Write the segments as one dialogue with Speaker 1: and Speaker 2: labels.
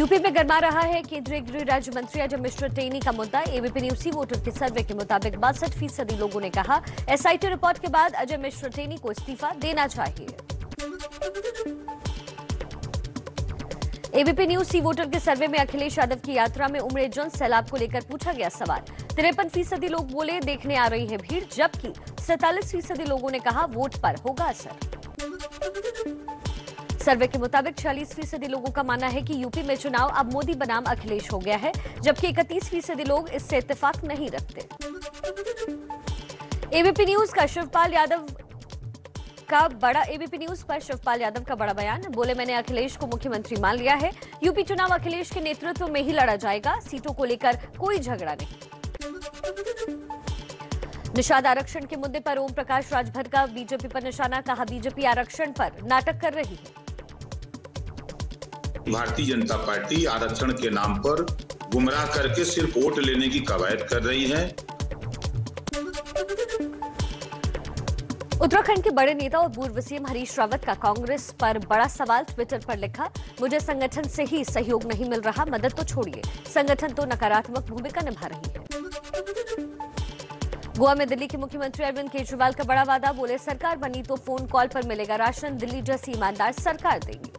Speaker 1: UP में गरमा रहा है। केंद्रीय गृह राज्य मंत्री अजय मिश्र टेनी का मुद्दा, एबीपी न्यूज़ सी वोटर के सर्वे के मुताबिक बासठ फ़ीसदी लोगों ने कहा, एसआईटी रिपोर्ट के बाद अजय मिश्र टेनी को इस्तीफा देना चाहिए। एबीपी न्यूज़ सी वोटर के सर्वे में अखिलेश यादव की यात्रा में उमड़े जन सैलाब को लेकर पूछा गया सवाल। तिरपन फ़ीसदी लोग बोले, देखने आ रही है भीड़, जबकि सैतालीस फ़ीसदी लोगों ने कहा, वोट पर होगा असर। सर्वे के मुताबिक 40 फ़ीसदी लोगों का मानना है कि यूपी में चुनाव अब मोदी बनाम अखिलेश हो गया है, जबकि इकतीस फ़ीसदी लोग इससे इत्तेफाक नहीं रखते। एबीपी न्यूज़ का शिवपाल यादव का बड़ा एबीपी न्यूज़ पर शिवपाल यादव का बड़ा बयान। बोले, मैंने अखिलेश को मुख्यमंत्री मान लिया है। यूपी चुनाव अखिलेश के नेतृत्व में ही लड़ा जाएगा। सीटों को लेकर कोई झगड़ा नहीं। निषाद आरक्षण के मुद्दे पर ओम प्रकाश राजभर का, बीजेपी पर निशाना, कहा, बीजेपी आरक्षण पर नाटक कर रही है।
Speaker 2: भारतीय जनता पार्टी आरक्षण के नाम पर गुमराह करके सिर्फ़ वोट लेने की कवायद कर रही है।
Speaker 1: उत्तराखंड के बड़े नेता और पूर्व सीएम हरीश रावत का कांग्रेस पर बड़ा सवाल ट्विटर पर लिखा, मुझे संगठन से ही सहयोग नहीं मिल रहा, मदद तो छोड़िए। संगठन तो नकारात्मक भूमिका निभा रही है। गोवा में दिल्ली के मुख्यमंत्री अरविंद केजरीवाल का बड़ा वादा, बोले सरकार बनी तो फ़ोन कॉल पर मिलेगा राशन, दिल्ली जैसी ईमानदार सरकार देगी।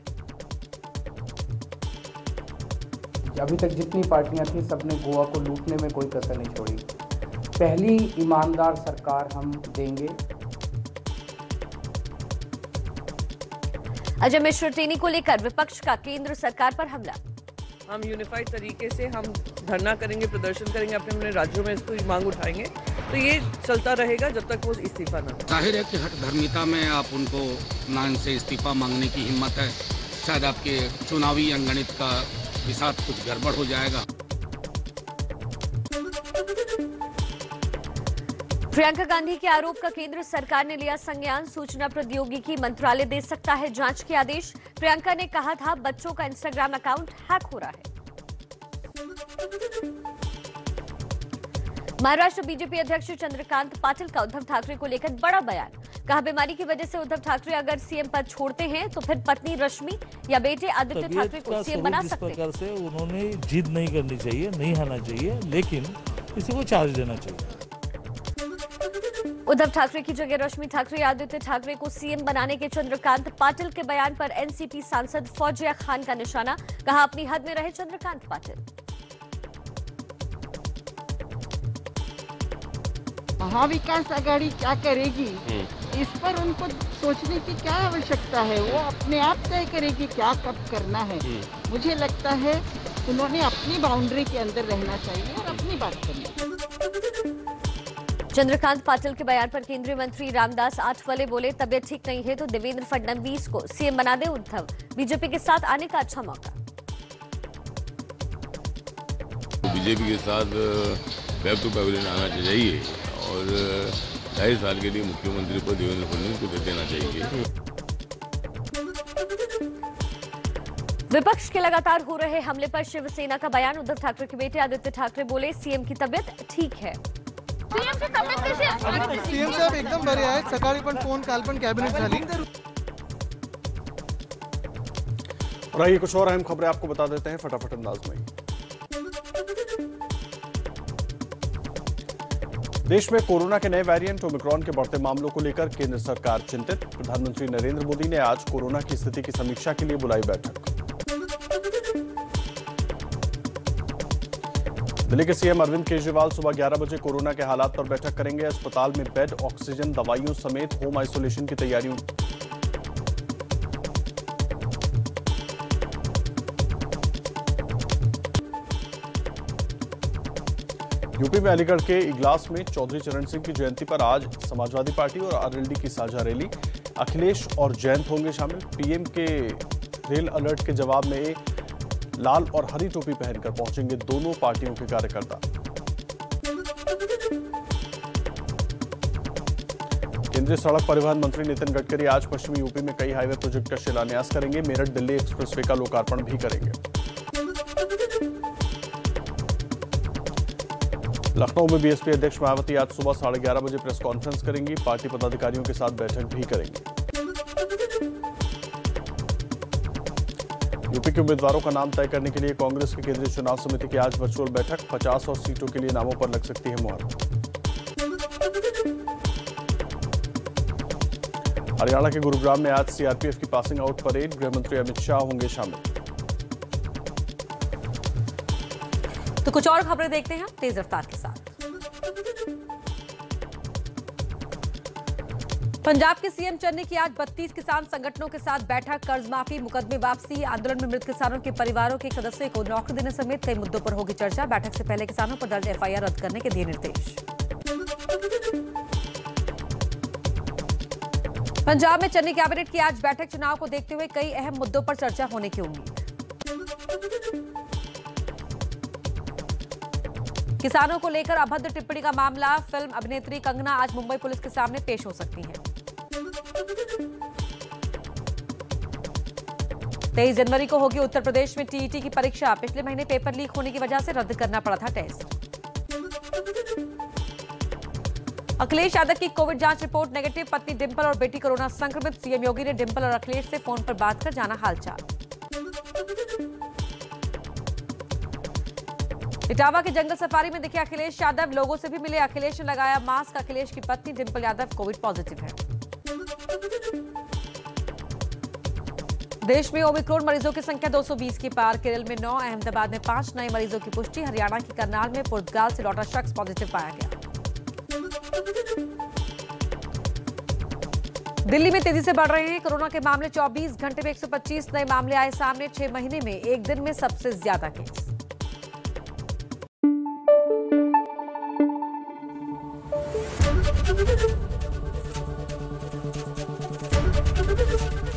Speaker 3: अभी तक जितनी पार्टियाँ थी सबने गोवा को लूटने में कोई कसर नहीं छोड़ी। पहली ईमानदार सरकार हम देंगे।
Speaker 1: अजय मिश्र टेनी को लेकर विपक्ष का केंद्र सरकार पर हमला।
Speaker 4: हम यूनिफाइड तरीके से हम धरना करेंगे प्रदर्शन करेंगे अपने अपने राज्यों में इसको मांग उठाएँगे। तो ये चलता रहेगा जब तक वो इस्तीफा ना
Speaker 5: ज़ाहिर है कि हट धर्मिता में आप उनको ना इनसे इस्तीफा मांगने की हिम्मत है। शायद आपके चुनावी अंगणित का के साथ कुछ गड़बड़ हो जाएगा।
Speaker 1: प्रियंका गांधी के आरोप का केंद्र सरकार ने लिया संज्ञान, सूचना प्रौद्योगिकी मंत्रालय दे सकता है जाँच के आदेश। प्रियंका ने कहा था, बच्चों का इंस्टाग्राम अकाउंट हैक हो रहा है। महाराष्ट्र बीजेपी अध्यक्ष चंद्रकांत पाटिल का उद्धव ठाकरे को लेकर बड़ा बयान। कहा बीमारी की वजह से उद्धव ठाकरे अगर सीएम पद छोड़ते हैं तो फिर पत्नी रश्मि या बेटे आदित्य ठाकरे को सीएम बना सकते हैं।
Speaker 6: प्रकार से उन्होंने जिद नहीं करनी चाहिए नहीं आना चाहिए लेकिन किसी को चार्ज देना चाहिए।
Speaker 1: उद्धव ठाकरे की जगह रश्मि ठाकरे या आदित्य ठाकरे को सीएम बनाने के चंद्रकांत पाटिल के बयान पर एनसीपी सांसद फौजिया खान का निशाना कहा अपनी हद में रहे चंद्रकांत पाटिल।
Speaker 7: महाविकास आघाड़ी क्या करेगी? इस पर उनको सोचने की क्या आवश्यकता है? वो अपने आप तय करेगी क्या कब करना है। मुझे लगता है उन्होंने अपनी बाउंड्री के अंदर रहना चाहिए और अपनी बात करनी
Speaker 1: चंद्रकांत पाटिल के बयान पर केंद्रीय मंत्री रामदास आठवले बोले तबियत ठीक नहीं है तो देवेंद्र फडणवीस को सीएम बना दे उद्धव। बीजेपी के साथ आने का अच्छा मौका।
Speaker 8: बीजेपी के साथ बैक टू पैविलियन आना चाहिए और ढाई साल के लिए मुख्यमंत्री को देवेंद्र फडणवीस को दे देना चाहिए।
Speaker 1: विपक्ष के लगातार हो रहे हमले पर शिवसेना का बयान। उद्धव ठाकरे के बेटे आदित्य ठाकरे बोले सीएम की तबियत ठीक है।
Speaker 9: सीएम साहेब एकदम बरे आहेत सकाळी पण फ़ोन काल पण कॅबिनेट झाली
Speaker 10: और आइए कुछ और अहम खबरें आपको बता देते हैं फटाफट अंदाज में। देश में कोरोना के नए वेरिएंट ओमिक्रॉन के बढ़ते मामलों को लेकर केंद्र सरकार चिंतित। प्रधानमंत्री नरेंद्र मोदी ने आज कोरोना की स्थिति की समीक्षा के लिए बुलाई बैठक। दिल्ली के सीएम अरविंद केजरीवाल सुबह 11 बजे कोरोना के हालात पर बैठक करेंगे। अस्पताल में बेड, ऑक्सीजन, दवाइयों समेत होम आइसोलेशन की तैयारियों। यूपी में अलीगढ़ के इगलास में चौधरी चरण सिंह की जयंती पर आज समाजवादी पार्टी और आरएलडी की साझा रैली। अखिलेश और जयंत होंगे शामिल। पीएम के रेल अलर्ट के जवाब में लाल और हरी टोपी पहनकर पहुँचेंगे दोनों पार्टियों के कार्यकर्ता। केंद्रीय सड़क परिवहन मंत्री नितिन गडकरी आज पश्चिमी यूपी में कई हाईवे प्रोजेक्ट का शिलान्यास करेंगे। मेरठ दिल्ली एक्सप्रेसवे का लोकार्पण भी करेंगे। लखनऊ में बीएसपी अध्यक्ष मायावती आज सुबह साढ़े ग्यारह बजे प्रेस कॉन्फ्रेंस करेंगी। पार्टी पदाधिकारियों के साथ बैठक भी करेंगी। यूपी के उम्मीदवारों का नाम तय करने के लिए कांग्रेस की केंद्रीय चुनाव समिति की आज वर्चुअल बैठक। 50 और सीटों के लिए नामों पर लग सकती है मुहर। हरियाणा के गुरुग्राम में आज सीआरपीएफ की पासिंग आउट परेड। गृहमंत्री अमित शाह होंगे शामिल।
Speaker 11: तो कुछ और खबरें देखते हैं, तेज रफ्तार के साथ। पंजाब के सीएम चन्नी की आज 32 किसान संगठनों के साथ बैठक कर्ज माफ़ी मुकदमे वापसी, आंदोलन में मृत किसानों के परिवारों के सदस्यों को नौकरी देने समेत कई मुद्दों पर होगी चर्चा। बैठक से पहले किसानों पर दर्ज एफआईआर रद्द करने के दिए निर्देश। पंजाब में चन्नी कैबिनेट की आज बैठक, चुनाव को देखते हुए कई अहम मुद्दों पर चर्चा होने की उम्मीद। किसानों को लेकर अभद्र टिप्पणी का मामला, फ़िल्म अभिनेत्री कंगना आज मुंबई पुलिस के सामने पेश हो सकती हैं। तेईस जनवरी को होगी उत्तर प्रदेश में टीईटी की परीक्षा। पिछले महीने पेपर लीक होने की वजह से रद्द करना पड़ा था टेस्ट। अखिलेश यादव की कोविड जाँच रिपोर्ट नेगेटिव, पत्नी डिंपल और बेटी कोरोना संक्रमित। सीएम योगी ने डिंपल और अखिलेश से फ़ोन पर बात कर जाना हालचाल। इटावा के जंगल सफारी में दिखे अखिलेश यादव। लोगों से भी मिले अखिलेश ने लगाया मास्क। अखिलेश की पत्नी डिंपल यादव कोविड पॉजिटिव है। देश में ओमिक्रोन मरीजों की संख्या 220 के पार। केरल में 9 अहमदाबाद में पाँच नए मरीजों की पुष्टि। हरियाणा के करनाल में पुर्तगाल से लौटा शख्स पॉजिटिव पाया गया। दिल्ली में तेज़ी से बढ़ रहे हैं कोरोना के मामले। 24 घंटे में 125 नए मामले आए सामने। छह महीने में एक दिन में सबसे ज़्यादा केस।